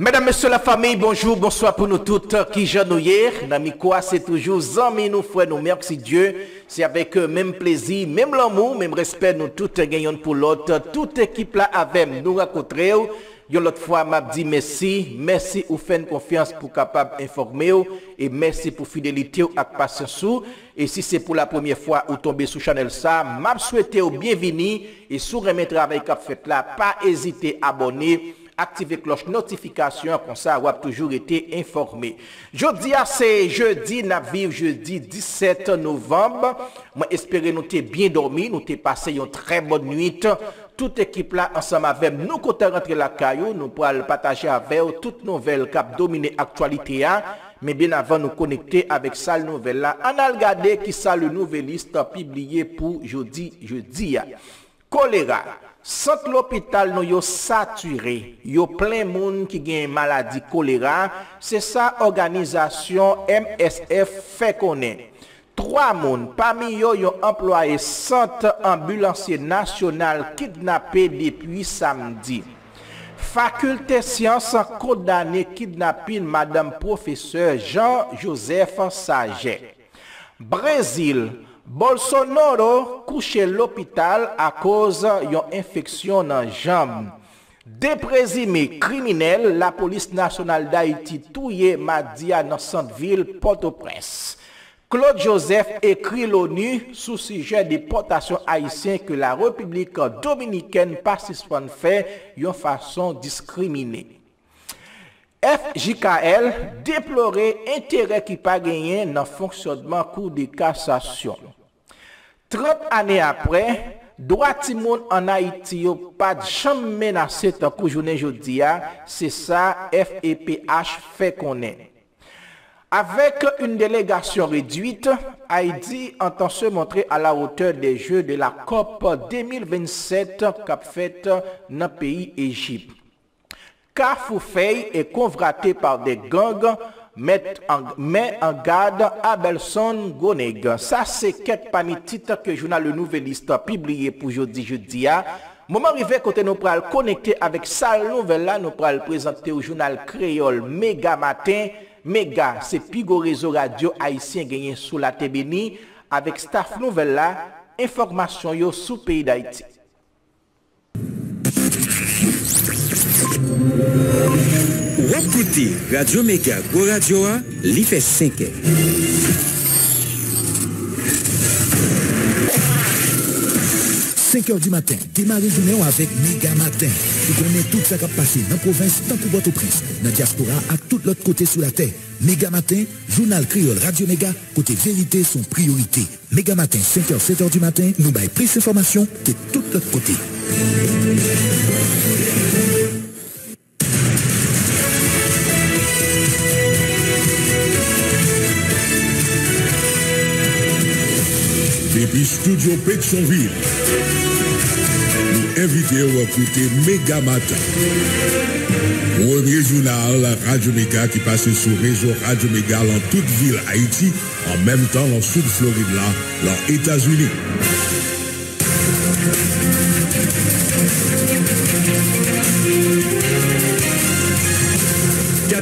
Mesdames, Messieurs la famille, bonjour, bonsoir pour nous toutes qui jeûnent hier. Nami quoi, c'est toujours amis, nous frères, nous merci Dieu. C'est avec eux même plaisir, même l'amour, même respect, nous toutes gagnons pour l'autre. Toute équipe là avec nous rencontrer. Yo l'autre fois m'a dit merci, merci ou fait confiance pour capable informer et merci pour fidélité et patience et si c'est pour la première fois ou tomber sous channel ça, m'a souhaité au bienvenue et sous remettre travail qu'a fait là, pas hésiter à abonner aktive kloche notifikasyon kon sa wap toujou ete informe. Jodi a se ah, jeudi nap viv jeudi 17 novembe. Mwen espere nou te bien dormi, nou te pase yon tre bon nuit. Tout ekip la ansam avem nou kote rentre la kayo, nou pral pataje avew tout nouvel kap domine aktualite a. Men ben avan nou konekte avek sal nouvel la, an al gade ki sal nouvelist pibliye pou jodi jeudi a. Ah. Kolera. Sant l'opital nou yo sature, yo plen moun ki gen maladi kolera, se sa organizasyon MSF fe konen. Troa moun, pami yo yo employe sant ambulansye nasyonal kidnapè depi samdi. Fakulte siyans kodane kidnapin madame profeseur Jean-Joseph Saget. Brezil, Bolsonaro kouche l'opital a koz yon infeksyon nan jamb. Deprezime kriminel, la polis nasyonal da iti touye madia nan Santville, Port-au-Prince. Claude Joseph ekri l'ONU sou suje deportasyon haisyen ke la Republika Dominikèn pasispan fè yon fason diskrimine. FJKL deplore entere ki pa genyen nan fonksyonman kou de kassasyon. 30 ane apre, doa timoun an Haiti yo pa jam menase tan kou jounen jodia, se sa FEPH fe konen. Avèk un delegasyon reduite, Haiti antan se montre a la oteur de jeu de la COP 2027 kap fète nan peyi Egypte. Carrefour-Feuille est convoité par des gangs met en, en garde Abelson Goneg. Ça, c'est quelques parmi titres que le journal Le Nouvelliste a publié pour jeudi jeudi. Moment arrivé côté nous pourrons connecter avec ça, nouvelle là, nous pourrons présenter au journal créole Méga Matin. Méga, c'est Pigo Réseau Radio Haïtien gagné sous la TBNI avec staff nouvelle là, information yo sous pays d'Haïti. Wapkouti, Radio Mega, Go Radio A, li fe 5e. 5 heures du matin, démarrez journée avec Mega Matin. Vous connaissez tout ce qui a passé dans la province, tant pour votre prince, dans la diaspora, à tout l'autre côté sous la terre. Méga Matin, journal créole Radio Méga, côté vérité, son priorité. Méga Matin, 5h, 7h du matin, nous baillons plus d'informations de tout l'autre côté. Depi studio Petionville Nou evite ou akoute Megamata Premier journal Radio Mega ki pase sou rezo Radio Mega Lan tout ville Haiti An menm tan lan sud Floride la Lan Etats-Unis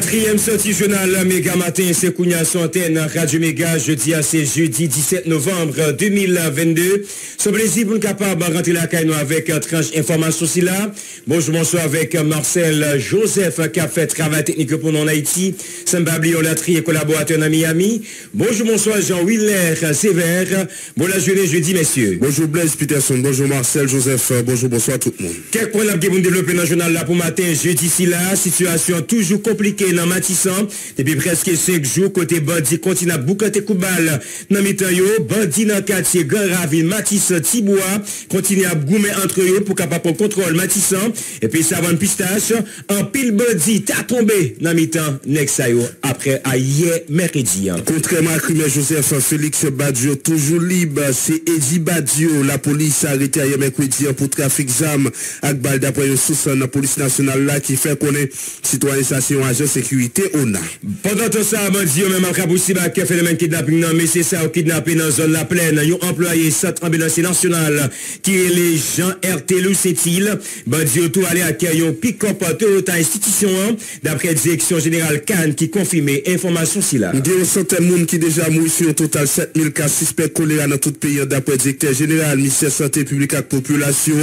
Quatrième sortie journal Méga Matin, c'est Kounia antenne Radio Méga, jeudi à c'est jeudi 17 novembre 2022. C'est plaisir pour nous capable de rentrer la caille avec un tranche information aussi là. Bonjour, bonsoir avec Marcel Joseph qui a fait travail technique pour nous en Haïti. Sambabli Olatri et collaborateur dans Miami. Bonjour, bonsoir Jean-Willer Sévère. Bon la journée jeudi, messieurs. Bonjour Blaise Peterson, bonjour Marcel Joseph, bonjour, bonsoir tout le monde. Quelques points que vous développer dans le journal là pour matin, jeudi ici là, situation toujours compliquée dans Matissan. Depuis presque 5 jours, côté Bandi continue à boucater Koubal. Dans mi-temps, Bandi dans le quartier Grand Ravine, Matissan, Tibois, continue à goumer entre eux pour capable prendre contrôle Matissan. Et puis ça va une pistache. En pile Bandi, t'as tombé dans mi-temps, Nexayo, après à hier, mercredi. Contrairement à Crime Joseph, Félix Badio, toujours libre, c'est Eddie Badio. La police a arrêté hier mercredi pour trafic d'armes. Avec balle d'après une source dans la police nationale là qui fait connaître sécurité. Pendant tout ça, bandi yo même akaboussi ba ke phénomène kidnapping nan, mais c'est ça kidnappé dans zone la plaine. Yon employé centre ambulancier national qui est les gens RT Lou Setil. Bandi yo tout allé à yon pick-up Toyota institution d'après direction générale Cannes qui confirmait information si là. Il y a une centaine de monde qui déjà mouru sur un total 7000 cas suspects choléra dans tout le pays d'après le directeur général, ministère santé publique et population,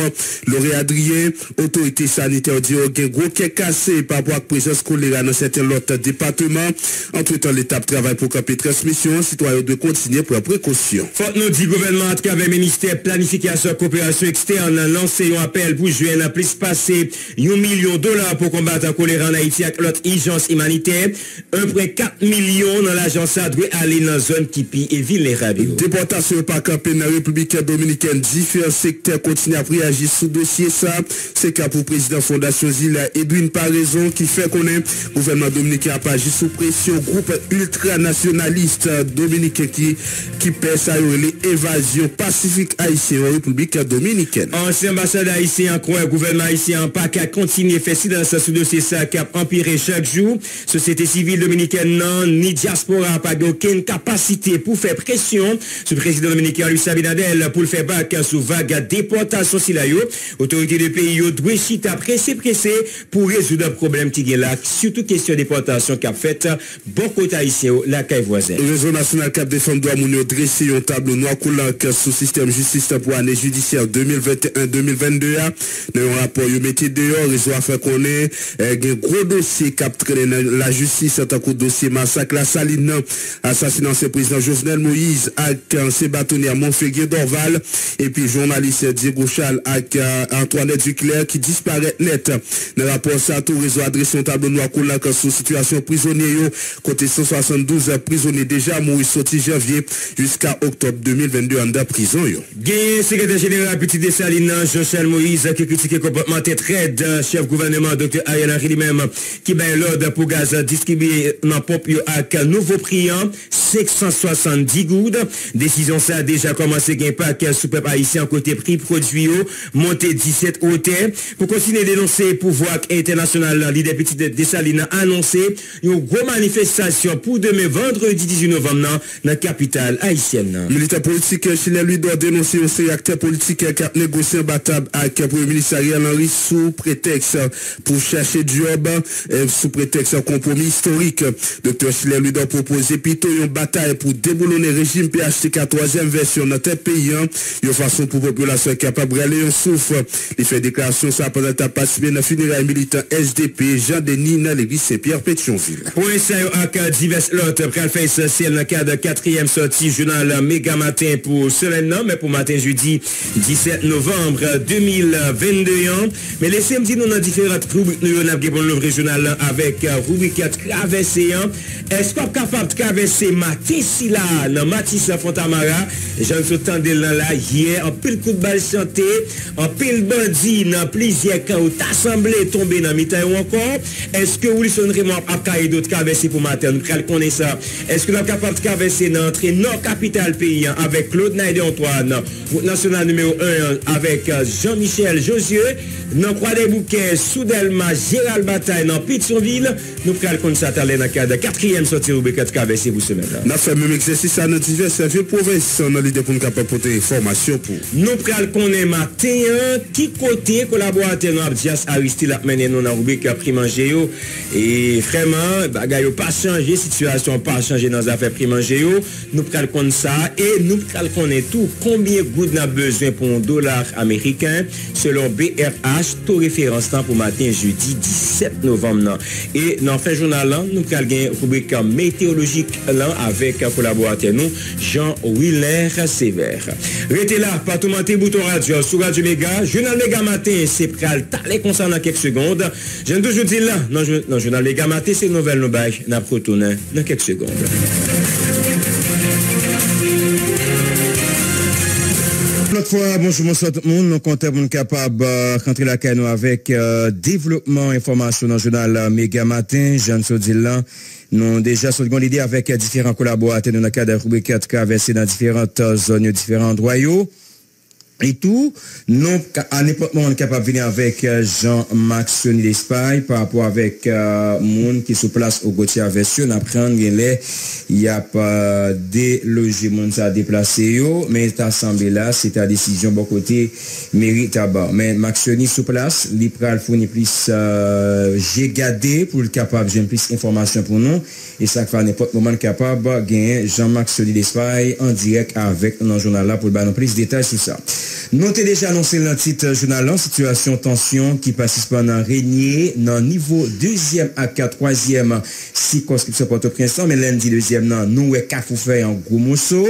Lauré Adrien, autorité sanitaire dit a gros qui cassé par rapport à la présence choléra dans certains autres départements. Entre-temps, l'étape travaille pour camper transmission, citoyens de continuer pour la précaution. Faut nous dit gouvernement à travers le ministère planification et coopération externe lancé un appel pour jouer un plus passer 1 million de dollars pour combattre la choléra en Haïti avec l'autre urgence humanitaire. 1,4 millions dans l'agence a doit aller dans la zone Kipi et vulnérable. Déportation par campé dans la République dominicaine, différents secteurs continuent à réagir sous dossier ça. C'est cas pour le président Fondation Zila Edwin Paraison qui fait connaître le gouvernement dominicain a pas agi sous pression groupe ultranationaliste dominicain qui, qui pèse à l'évasion pacifique haïtienne en République dominicaine. Ancien ambassadeur haïtien, quoi, gouvernement haïtien, pas qu'à continuer faire silence sous dossier ça qui a empiré chaque jour. Société civile dominicaine, non, ni diaspora, pas aucune capacité pour faire pression sur le président dominicain Luis Abinadel pour le faire bac sous vague déportation si la yo. Autorité du pays doit chita pressé pressé pour résoudre le problème qui est là, surtout question de déportation qu'a fait bon côté haïtien la caille voisine. Le réseau national cap des femmes doit mounir dresser un tableau noir coulant sous système justice pour année judiciaire 2021-2022 dans un rapport yo mettez dehors réseau a fait connaître un gros dossier cap traîner la justice en tant que dossier massacre la saline assassinat ce président Jovenel Moïse avec ses bâtonniers à Montféguier d'Orval et puis journaliste Diego Chal avec Antoinette Duclerc qui disparaît net dans le rapport ça tout réseau adressé un tableau noir coulant sous situation prisonnier côté 172 prisonniers déjà mourus sorti janvier jusqu'à octobre 2022 en prison. Gain secrétaire général Petit Dessalines Jean-Charles Moïse qui critique comportement très de chef gouvernement Dr. Ariel Henry lui-même qui ben l'ordre pour gaz distribué dans avec un nouveau prix 670 gouttes. Décision ça a déjà commencé gain pack sous peuple haïtien côté prix produit monté 17 hauteur pour continuer à dénoncer pouvoir international leader Petit Dessalines a une grosse manifestation pour demain vendredi 18 novembre dans la capitale haïtienne. Militaire politique Chile lui doit dénoncer série acteur politique qui a négocié un bataille avec le Premier ministre Ariel Henry sous prétexte pour chercher job, sous prétexte compromis historique. Docteur Chile lui doit proposer plutôt une bataille pour déboulonner le régime PHTK troisième version dans notre pays. Une façon pour la population capable d'aller un souffle. Il fait déclaration ça pendant ta participé dans le funérail militant SDP Jean-Denis dans Saint-Pierre Pétionville. Essayer avec divers lots, pral fait essentiel dans le cadre de quatrième sortie journal Méga Matin pour semaine, mais pour matin jeudi 17 novembre 2022. Mais laissez-moi dire nous dans différentes rubriques, nous avons le journal avec rubrique traversée. Est-ce qu'on capable de traverser Matissi là, dans Matisse Fontamara? J'en suis entendu là, hier, en pile coup de balle santé, en pile bandit, dans plusieurs cas où t'assemblé tomber dans mi encore. Est-ce que Wilson vreman ap kaye do travesse pou maten, nou kal konen sa. Eske nou kap ap travesse nan tre nan kapital peyi an, avek Claude Naide Antoine, vout nasyonal numero 1 avek euh, Jean-Michel Josieu, nan kwa de bouke Soudelma, Gérald Bataille nan Pitonville, nou kal konen sa talen akade 4e soti roube kat travesse pou semen la. Na fèm mèm eksersis an nou divers avye proves an alide pou nou kap ap pote informasyon pou. Nou kal konen maten, ki kote kolaborate nan Abdias Aristide ap menen nou nan roube kap primange yo, e et vraiment bagaille pas changé situation pas changé dans les affaires prix manger nous prenons connaître ça et nous prenons connaître tout combien gouttes n'a besoin pour un dollar américain? Selon BRH tout référence temps pour matin jeudi 17 novembre et dans fin journal là nous prenons une rubrique météorologique avec un collaborateur nous Jean Willer Sévère. Restez là, pas tout monter bouton radio sur Radio Méga, journal Méga matin, c'est pral t'aller concernant quelques secondes. J'aime toujours dire là, dans le journal Méga matin, c'est nouvelle nous bail, n'a retourné dans quelques secondes. Bonjour, bonsoir tout le monde. Nous comptons capable de rentrer la canne avec euh, développement information dans le journal Méga Matin. Jeanne Sodilla, nous déjà sur l'idée avec différents collaborateurs dans le cadre de rubrique 4 traversés dans différentes zones, différents endroits. Et tout, non, à n'importe moment, on est capable de venir avec euh, Sonny d'Espagne par rapport avec euh, monde qui se place au Gauthier Version. On apprend qu'il n'y a pas délogé monde à déplacer, mais cette assemblée là, c'est ta décision, bon côté, mérite à bas. Mais Max Sonny se place, l'IPRAL fournit plus, euh, j'ai gardé pour le capable, j'ai plus d'informations pour nous. E sak fa nepot mouman kapab genyen Jean-Marc Soli Despailles an direk avèk nan jounal la pou l'banon plis detay sou sa. Non te deja anonsè lan tit jounal lan, situasyon tansyon ki pasis panan renyè nan nivou 2èm ak 3èm si konskripsyon Port-au-Prince men lèndi 2èm nan nou wè Kafoufè an Goumoso,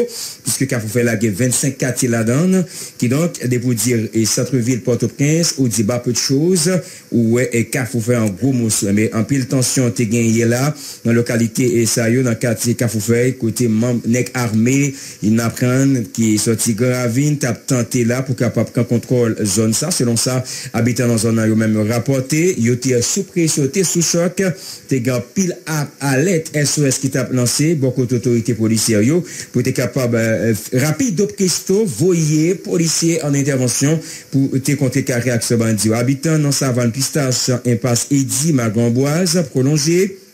piske Kafoufè la gen 25 kati la dan, ki donk de pou dir e Satreville Port-au-Prince ou di ba peu de chouz, ou wè e Kafoufè an Goumoso. Men an pil tansyon te genye la nan lokalite aktivite e sayo nan kati Kafoufei kote nek arme in apren ki soti gravine tap tante la pou kapap kan kontrol zon sa. Selon sa, abitan nan zon nan yo menm rapote, yo te sou presyo, te sou chok, te gan pil ap alet SOS ki tap lanse bokot otorite polisye yo pou te kapab euh, rapido presto voye polisye an intervensyon pou te konte kare ak se bandi yo. Abitan nan sa van pistache impas Edi magamboaz, prolonje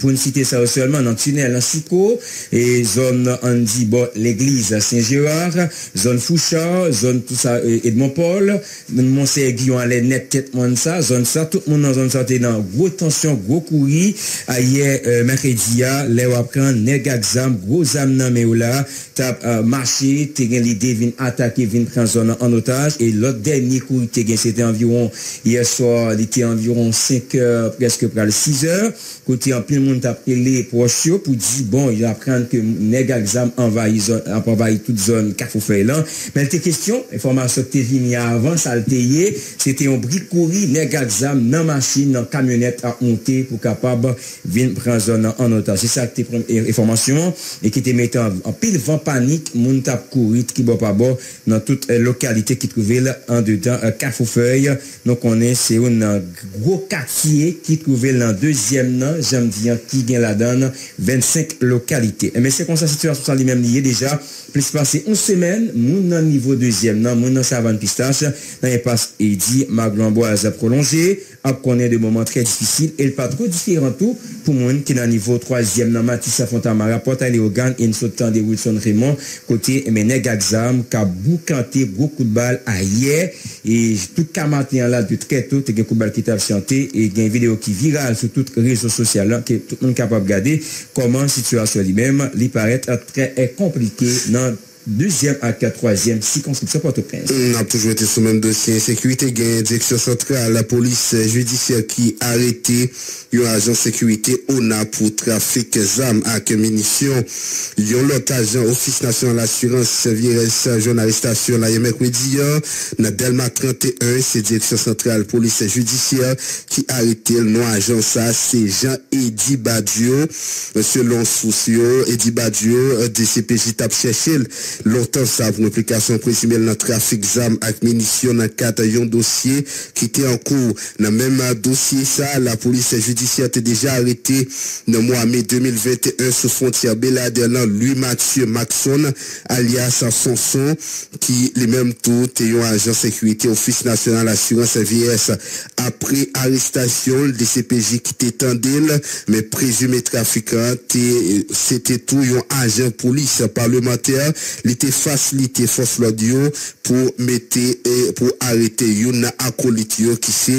pou n site sa ou selman nan tunel an Soukou, e zon an di bo l'Eglise Saint-Gérard, zon Fouchard, zon tout sa euh, Edmond Paul, monsè Guillaume alè net tèt moun sa, zon sa, tout moun nan zon sa te nan gwo tensyon, gwo kouri, a ah, ye euh, Makrediya, ah, le wap kan, neg aksam, gwo zam nan me ou la, tap uh, marchi, te gen lide vin atake, vin pran zon an otaj, e lot denye kouri te gen, se te environ, ye so, li te environ 5 heures, preske pral 6 heures, kote an pil moun tap pele yo pou di bon, yo apren ke neg a exam ap envayi tout zon kafou fey lan. Men te kestyon, informasyon te vini avan, sal te ye, se te yon brikouri neg a exam nan masin, nan kamyonet a onte pou kapab vin pran zon nan anotan. Se sa te pran informasyon, e ki te mette an pil van panik, moun tap kourit ki bo pa bo nan tout eh, lokalite ki trouvel an dedan eh, kak pou fey. Non konen se yon nan gro kakye ki trouvel nan dezyem nan, jem diyan nan ki gen la dan 25 lokalite. Mè se kon sa situasyon san li mèm liye deja, plis pase 11 semen, moun nan nivou 2e nan, moun nan savan pistache, nan yon pas edi, maglanboaz a prolonje, ap konen de mouman tre difisil, el pa tro diferan pou moun ki nan nivou 3e nan Matissa Fontamara, Porta Leogan en sotan de Wilson Raymond, kote mene Gagzam, ka bou kante gwo koutbal a ye, e tout kamate yon la de tre tou te gen koutbal ki tab chante, e gen video ki viral sou tout rezo sosyal lan, ke tout moun kapab gade, koman situasyon li mem, li paret a tre e komplike nan Deuxième à troisième circonscription Port-au-Prince. On a toujours été sur le même dossier. Sécurité gain, direction centrale, la police judiciaire qui a arrêté un agent sécurité ONA pour trafic d'armes avec munitions. Il y a l'autre agent, Office national d'assurance, VRS, jeune arrestation, la mercredi, dans Delma 31, c'est direction centrale, police judiciaire qui a arrêté le nom agent ça, c'est Jean-Edi Badio. Selon Soucio, Edi Badio, DCPJ tape Longtemps, ça pour implication présumée dans le trafic d'armes avec munitions dans d'un dossier qui était en cours. Dans le même dossier, ça, la police judiciaire a déjà arrêté dans le mois mai 2021 sous frontière Belader, lui Mathieu Maxon, alias Sanson, qui les mêmes tout est un agent sécurité Office national assurance VS. Après arrestation, le DCPJ qui était mais présumé trafiquant, c'était tout un agent li te fasilite fos lod yo pou mette e pou arete yo nan akolit yo ki se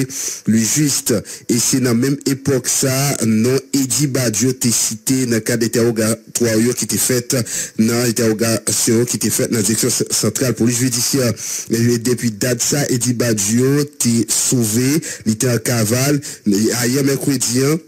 li juste. E se nan menm epok sa nan Edi Badjo te site nan kade interrogatoryo ki te fet nan interrogasyon ki te fet nan direksyon sentral pou li judisyen. E depi dat sa Edi Badjo te souve, li te an kaval, a yon mekwe diyan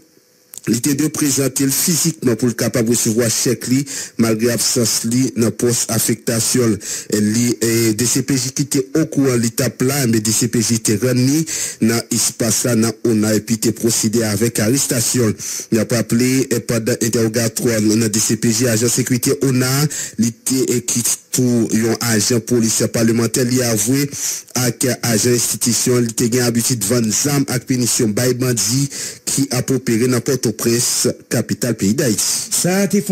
il était de présenter physiquement pour le capable de recevoir chèque li, malgré l'absence li dans poste affectation. Et DCPJ qui était au courant l'étape là, mais DCPJ était remis dans l'espace là, dans on a puis procédé avec arrestation. Il a pas appelé pendant interrogatoire dans DCPJ, agent sécurité on a, qui pour un agent policier parlementaire li avoué ak agent institution li te gen habitude vendre zam ak pénition bay bandi qui a opéré dans Port-au-Prince, capitale pays d'Haïti. Ça a été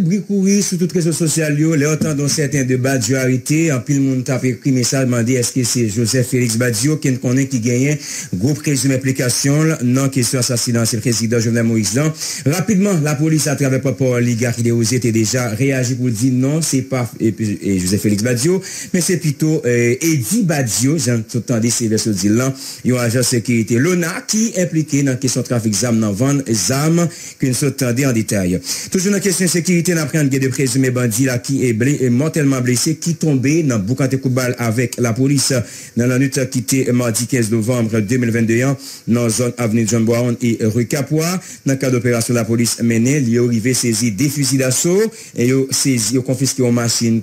bruit courir sur toutes les réseaux sociaux, les entendons certains de Badio arrêté, en pile monde a écrit message demandé est-ce que c'est Joseph Félix Badio qui connaît qui gagne? Groupe résumé implication non question assassinat c'est le président Jovenel Moïse Rapidement, la police à travers Papa Liga qui était déjà réagi pour dire non, c'est pas et, Joseph Félix Badio, mais c'est plutôt euh, Eddie Badio, j'ai entendu ces versions dire là, il y a un agent de sécurité Lona qui est impliqué dans la question de trafic d'armes dans vente armes que nous en détail. Toujours dans la question de sécurité, nous apprenons de présumé bandit qui est, blé, mortellement blessé, qui tombé dans Boukante Koubal avec la police dans la nuit qui était mardi 15 novembre 2021 dans la zone avenue John Brown et rue Capois. Dans le cadre d'opération la police menée, il est arrivé saisi des fusils d'assaut et il a saisi, il confisqué une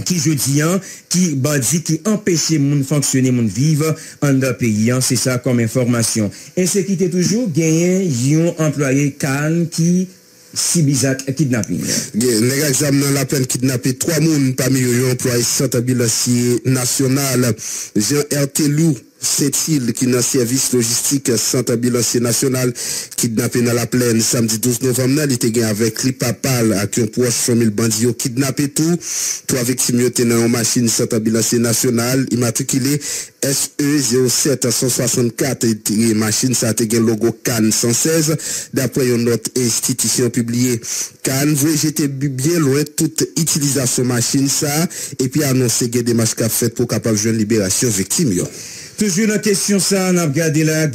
ki jodi an, ki bandi ki empeshe moun fonksyone moun vive an da peyi an, se sa kom informasyon. En se ki te toujou, genyen yon employe kan ki sibizak kidnapin. Nega exam nan la pen kidnapi 3 moun, pami yon employe Santa Bilasye Nasyonal, Jean R. Telou, c'est-il qui dans service logistique centre ambulancier national kidnappé dans la plaine. Samedi 12 novembre il était avec l'IPAPAL avec un proche famille bandit kidnappé tout. Trois victimes étaient dans une machine centre ambulancier national immatriculé SE 07 164 et machine ça a logo CAN 116 d'après une autre institution publiée. CAN vous j'étais bien loin toute utilisation machine ça et puis annoncer des démarches qu'a fait pour capable de libération victime Toujours la question ça, on a regardé là,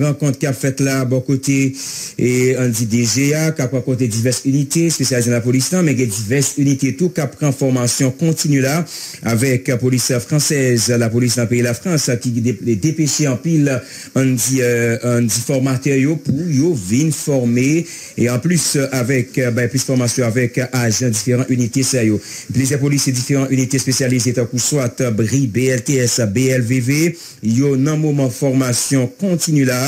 rencontre qui a fait là, bon côté, et on dit DGA, qui a côté diverses unités spécialisées dans la police, mais il y a diverses unités tout, qui prend formation continue là, avec la police française, la police dans le pays de la France, qui est dépêché en pile, on dit, euh, dit formateur pour yo venir former, et en plus, avec, ben, plus formation avec agents différentes unités, ça yo. Plusieurs polices et différentes unités spécialisées, soit BRI, BLTS, BLVV, yo nan mouman formasyon kontinu la,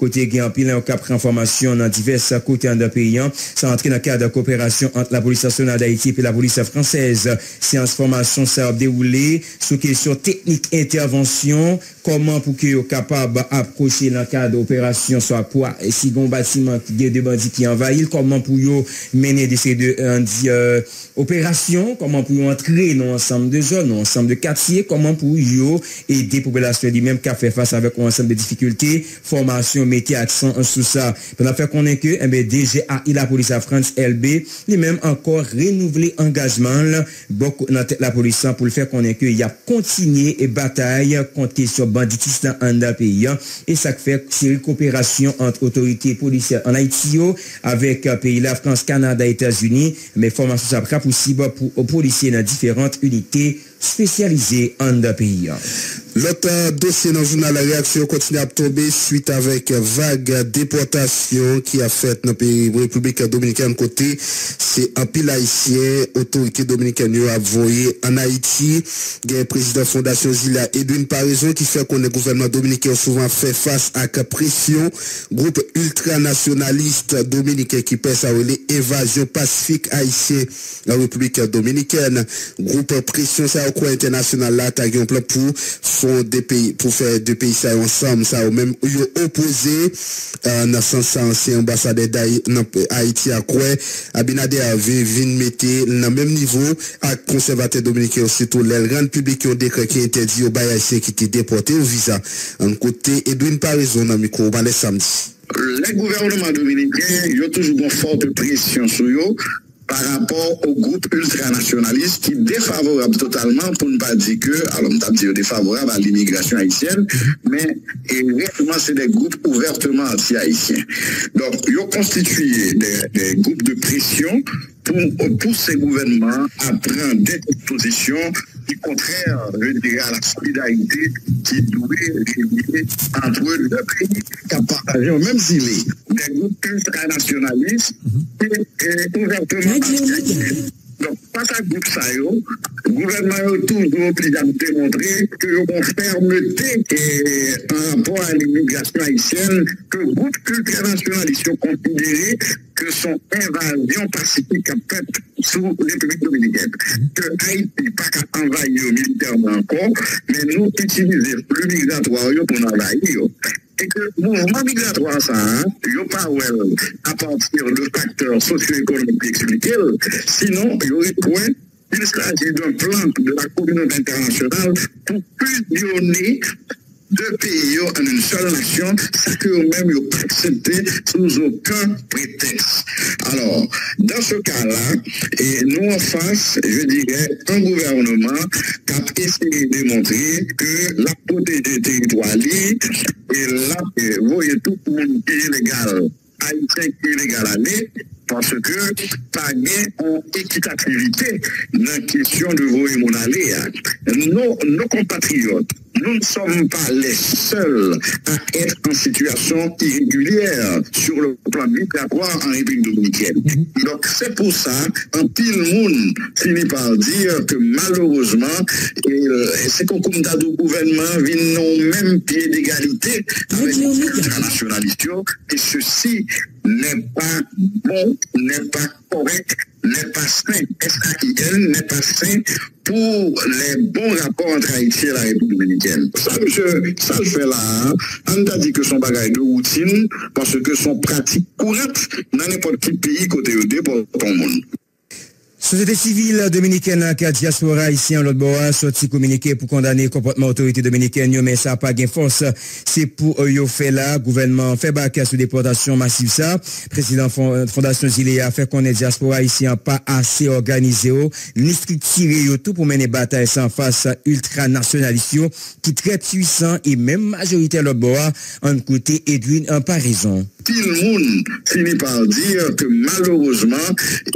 kote gen pilan yo kap renformasyon nan divers kote an da peyan, sa antre nan kade kooperasyon ant la polis nasyonal da Haiti pe la polis fransez. Seans formasyon sa ap deroule sou kesyon teknik intervensyon koman pou ki yo kapab aproche nan kade operasyon sa pou a e si gon batiman ki gen de bandi ki envahil, koman pou yo mene de se de euh, andi euh, operasyon, koman pou yo antre nan ansam de zon, nan ansam de katye, koman pou yo ede populasyon di menm ka fe fasa avek ou ansam de difikulte, formasyon, meti aksan ansou sa. Pena fe konen eh ke, ebe DGA, ila polisa France LB, li menm ankor renouveli engajman, bok nan tet la polisa pou le fe konen ke, ya kontinye e batay konti sou banditis nan an da peyan e sak fek seri kooperasyon antre otorite polisyen an Haiti yo avek euh, peyi la Frans, Kanada, Etats-Unis me formasyon sa pra pousib pou polisyen nan diferant unité unités spécialisées en le pays. L'autre dossier dans le journal La Réaction continue à tomber suite avec vague déportation qui a fait dans le pays République dominicaine côté. C'est un pile haïtien, autorité dominicaine a voyé en Haïti. Il y a un président Fondation Zila Edwin Paraison qui fait qu'on est gouvernement dominicain souvent fait face à la pression. Groupe ultranationaliste dominicain qui pèse à l'évasion pacifique haïtien la République dominicaine. Groupe pression ça quoi international là, t'as un plan pour des pays, pour faire deux pays ça ensemble, ça, ou même, opposé, euh, dans sens, ancien ambassadeur d'Haïti à quoi, Abinader avait vu mettre le même niveau à conservateur dominicain, surtout les grandes publics qui ont décret qui interdit aux baillards qui étaient déportés au visa. En côté, Edwin Parison, dans le micro, samedi. Les gouvernements dominicains, ils ont toujours une forte pression sur eux par rapport au groupe ultranationaliste qui défavorable totalement, pour ne pas dire que, alors on dit défavorable à l'immigration haïtienne, mais réellement c'est des groupes ouvertement anti-haïtiens. Donc, ils ont constitué des, groupes de pression pour, pour ces gouvernements à prendre des positions qui contraire, je dirais, à la solidarité qui doit réunir entre le pays qui a partagé au même zilé des groupes ultranationalistes et, et ouvertement donc, face à groupe ça, le gouvernement a toujours obligé à démontrer que une fermeté et, par rapport à l'immigration haïtienne que le groupe ultranationaliste considéré que son invasion pacifique a fait sous République dominicaine. Que Haïti pas qu'à envahir militairement encore, mais nous utilisons le migratoire pour envahir. et que le mouvement migratoire, ça, hein, il pas à partir de facteurs socio-économiques sur lesquels, sinon, il y aurait point il s'agit d'un plan de la communauté internationale pour fusionner deux pays en une seule nation, ça que eux-mêmes n'ont accepté sous aucun prétexte. Alors, dans ce cas-là, nous en face, je dirais, un gouvernement qui a essayé de démontrer que la protéger territoire et là, vous voyez tout le monde qui est légal, haïtien qui est légal aller, parce que pas en équitativité dans la question de vos et mon Nos, nos compatriotes, nous ne sommes pas les seuls à être en situation irrégulière sur le plan migratoire en République dominicaine. Donc c'est pour ça, un pile monde finit par dire que malheureusement, c'est qu'on compte du gouvernement vient au même pied d'égalité avec les internationalistes et ceci n'est pas bon, n'est pas n'est pas sain. SAIL n'est pas sain pour les bons rapports entre Haïti et la République dominicaine? Ça, monsieur, ça je fais là, hein. on t'a dit que son bagage de routine, parce que son pratique courante dans n'importe quel pays côté de pour tout le monde. Société civile dominicaine qui a diaspora ici en l'autre bois sorti communiqué pour condamner le comportement autorité dominicaine mais ça pas gain force. C'est pour eux yo fait là gouvernement fait bac sur déportation massive ça. Président fondation Zilea fait qu'on est diaspora ici pas assez organisé ni structuré tout pour mener bataille sans face ultranationaliste qui très puissant et même majoritaire l'autre bois en côté Edwin en pas raison. Tout finit par dire que malheureusement,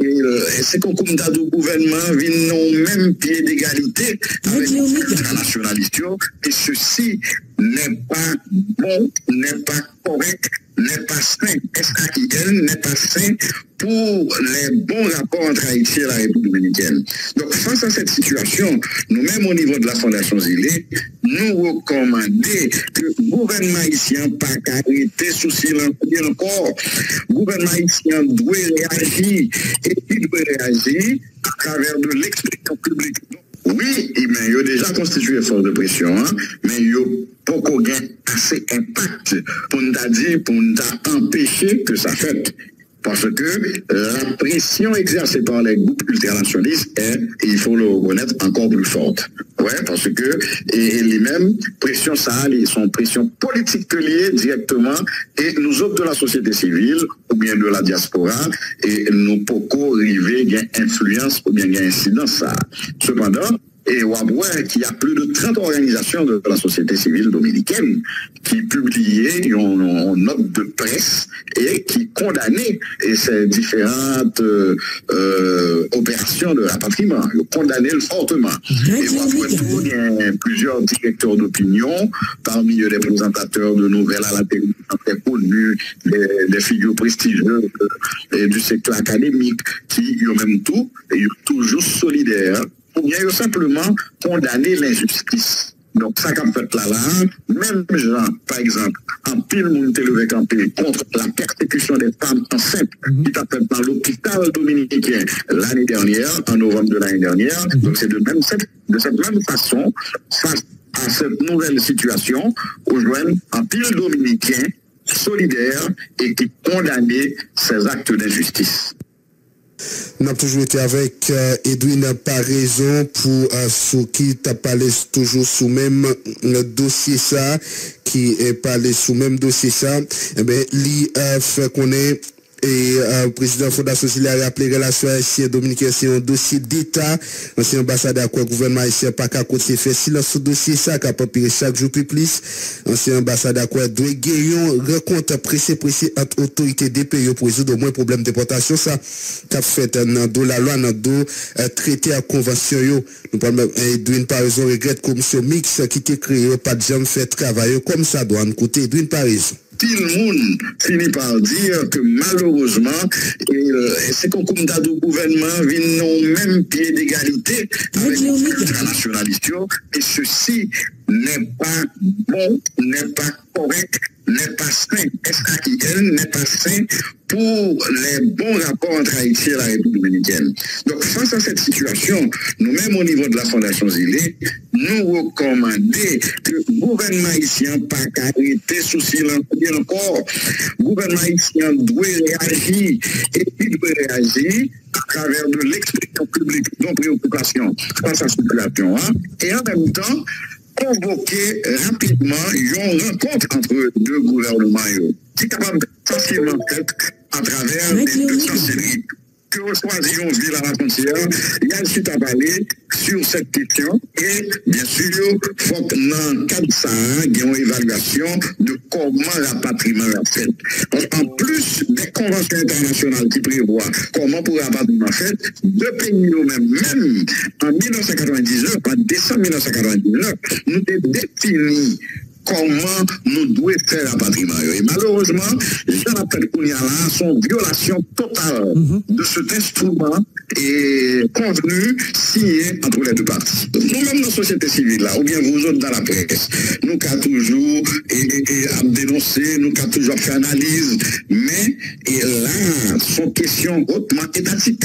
euh, c'est qu'on ta do gouvernement vin nou menm piye d'egalite avèk nasyonalist yo, e se si n'est pas bon, n'est pas correct, n'est pas sain. SAIL n'est pas sain pour les bons rapports entre Haïti et la République dominicaine? Donc, face à cette situation, nous-mêmes au niveau de la Fondation Zilé, nous recommandons que le gouvernement haïtien pas arrêter sous silence encore. Le gouvernement haïtien doit réagir et il doit réagir à travers de l'expression publique. Oui, mais il a déjà constitué force de pression, hein, mais il y a beaucoup assez impact pour nous dire, pour nous empêcher que ça fait. Parce que la pression exercée par les groupes ultranationalistes est, il faut le reconnaître, encore plus forte. Ouais, parce que, et, les mêmes pressions, ça, ils sont pressions politiques liées directement, et nous autres de la société civile, ou bien de la diaspora, et nous pouvons arriver, à influence ou bien à incidence. Cependant, et Waboué, qui a plus de 30 organisations de la société civile dominicaine qui publiaient une, note de presse et qui condamnaient ces différentes euh, euh, opérations de rapatriement, condamnaient fortement. Et Waboué, il y a plusieurs directeurs d'opinion, parmi les présentateurs de nouvelles à la télévision très connus, des, figures prestigieuses euh, du secteur académique, qui ont même tout, et toujours solidaires ou bien simplement condamner l'injustice. Donc, ça qu'a fait là, là, même gens, par exemple, en pile monde levé campé contre la persécution des femmes enceintes mhm. qui t'a fait dans l'hôpital dominicain l'année dernière, en novembre de l'année dernière. Mhm. Donc, c'est de, même de cette même façon, face à cette nouvelle situation, aujourd'hui, un pile dominicain solidaire et qui condamnait ces actes d'injustice. Nous avons toujours été avec euh, Edwin par raison pour euh, ce qui t'a parlé toujours sous même euh, dossier ça, qui est parlé sous même dossier ça. Eh bien, lui fait est Et euh, président Fondation Sili a rappelé relation haïtienne dominicaine c'est un dossier d'État. Ancien ambassadeur quoi gouvernement haïtien pas qu'à côté fait silence sur dossier ça qui a papiré chaque jour plus plus. Ancien ambassadeur quoi doit guérir rencontre pressé pressé entre autorités des pays pour résoudre au moins problème de déportation ça qu'a fait dans la loi dans do traité à convention. Nous parlons d'une part raison regrette commission mixte qui était créée pas de jamais fait travailler comme ça doit nous coûter d'une part raison. Tout le monde finit par dire que malheureusement, c'est qu'on compte du gouvernement vient au même pied d'égalité avec les. Et ceci n'est pas bon, n'est pas correct, n'est pas sain. SAIL n'est pas sain pour les bons rapports entre Haïti et la République dominicaine. Donc, face à cette situation, nous-mêmes au niveau de la Fondation Zilé, nous recommandons que le gouvernement haïtien pas arrêter sous silence. Bien encore, le gouvernement haïtien doit réagir et il doit réagir à travers de l'expression publique de préoccupation face à cette situation. Hein. Et en même temps, convoquer rapidement une rencontre entre deux gouvernements qui est capable facilement être à travers des deux que on choisit une ville à la frontière, il y a suite à parler sur cette question. Et bien sûr, il faut que dans le cadre de ça, il y ait une évaluation de comment rapatriement est fait. En plus des conventions internationales qui prévoient comment pour rapatriement fait, deux pays nous-mêmes, même en 1999, en décembre 1999, nous avons défini comment nous devons faire la patrimoine. Et malheureusement, Jean-Appel Kouniala sont violation totale mhm. de cet instrument et convenu signé entre les deux parties. Nous-mêmes, dans la société civile, là, ou bien vous autres dans la presse, nous avons toujours et, dénoncé, nous avons toujours fait analyse, mais et là, sont questions hautement étatiques.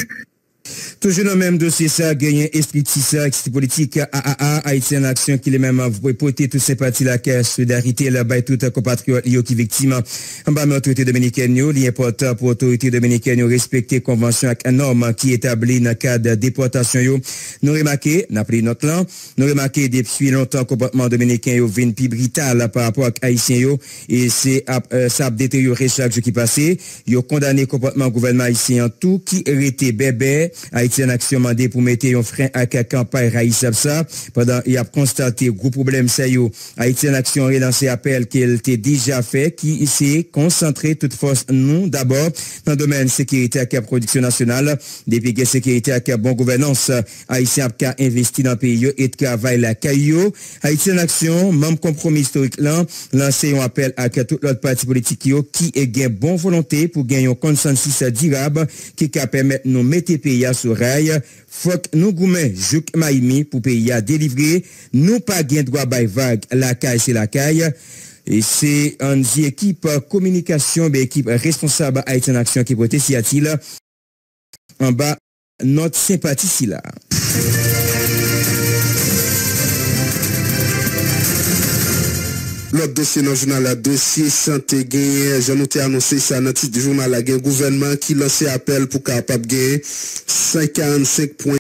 Toujours dans le même dossier, ça, gagné esprit ça, esprit politique, AAA, Haïti en action, qui est même porter toutes ces parties la caisse, solidarité, là, bas, tout compatriotes, qui victime, en bas, l'autorité dominicaine, l'important pour l'autorité dominicaine, respecter convention avec un norme qui établit dans le cadre de déportation, nous remarqué, n'a pris notre plan, nous remarqué depuis longtemps, comportement dominicain, yo, vient plus brutal par rapport à haïtien, et c'est, euh, ça a détérioré chaque jour qui passait, yo condamné comportement gouvernement haïtien tout, qui était bébé, en action mandé pour mettre un frein à la campagne Raïs ça. Pendant il a constaté gros problème ça yo. Haïti en action relancé appel qu'elle était déjà fait qui s'est concentré toute force nous d'abord dans le domaine sécurité et production nationale depuis que sécurité et bonne gouvernance Haïti a investi dans le pays et travail la caillou Haïti en action même compromis historique là lancé un appel à tout l'autre parti politique qui est gain bonne volonté pour gagner un consensus durable qui peut permettre nous mettre pays sur rail. Faut nous goumets Jouk Maïmi pour pays à délivrer. Nous pas gain droit by vague. La caille, c'est la caille. Et c'est une équipe communication, une équipe responsable à en action qui peut être en bas notre sympathie si là. L'autre dossier dans le journal, le dossier santé gagné, j'en ai annoncé ça dans le titre du journal, le gouvernement qui lance appel pour capable gagner 55 points.